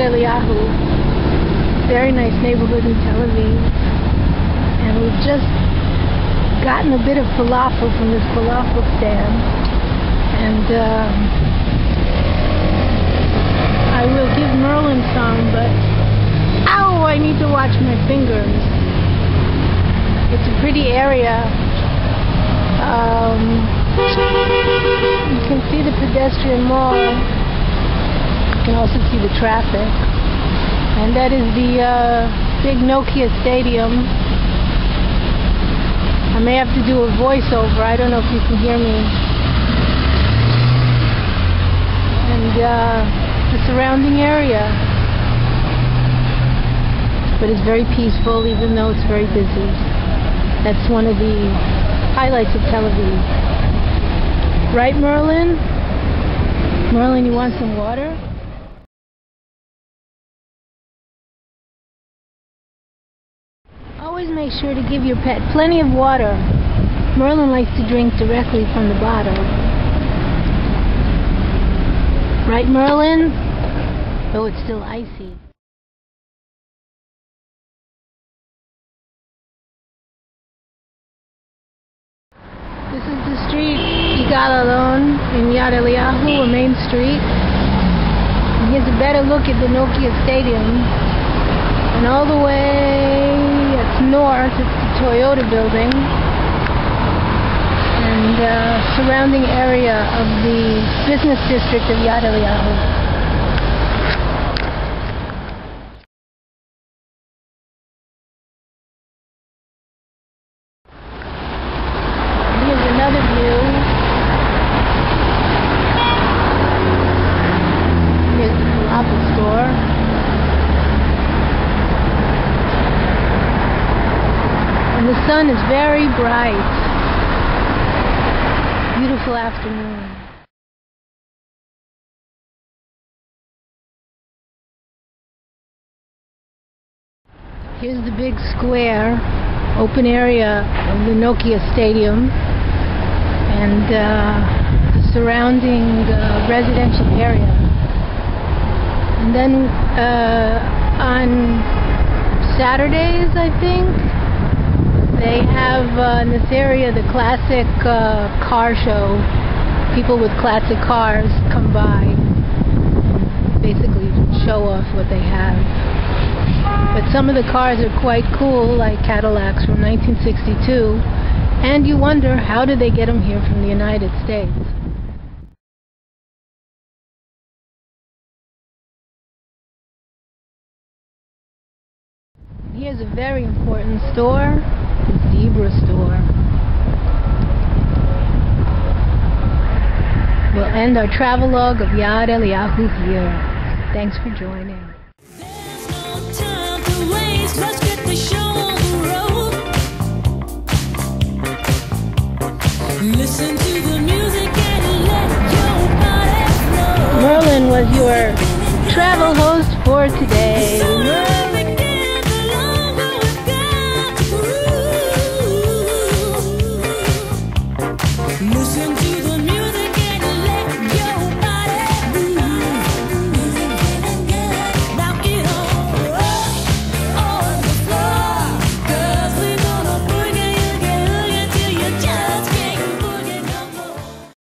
Eliyahu. Very nice neighborhood in Tel Aviv. And we've just gotten a bit of falafel from this falafel stand. And um, I will give Merlin some, but ow, I need to watch my fingers. It's a pretty area. Um, you can see the pedestrian mall. Can also see the traffic. And that is the uh, big Nokia Stadium. I may have to do a voiceover. I don't know if you can hear me. And uh, the surrounding area. But it's very peaceful even though it's very busy. That's one of the highlights of Tel Aviv. Right, Merlin? Merlin, you want some water? Make sure to give your pet plenty of water. Merlin likes to drink directly from the bottle. Right, Merlin? Though it's still icy. This is the street Yigal Allon in Yad Eliyahu, a main street. And here's a better look at the Nokia Stadium. And all the way it's north, it's the Toyota building. And uh, surrounding area of the business district of Yad Eliyahu. Here's another view. Here's the falafel store. And the sun is very bright. Beautiful afternoon. Here's the big square, open area of the Nokia Stadium and uh, the surrounding uh, residential area. And then uh, on Saturdays, I think, they have uh, in this area the classic uh, car show. People with classic cars come by, basically show off what they have. But some of the cars are quite cool, like Cadillacs from 1962, and you wonder how did they get them here from the United States? Here's a very important store, the Zebra store. We'll end our travelogue of Yad Eliyahu here. Thanks for joining. There's no time to waste. Let's get the show on the road. Listen to the music and let your body flow. Merlin was your travel host for today.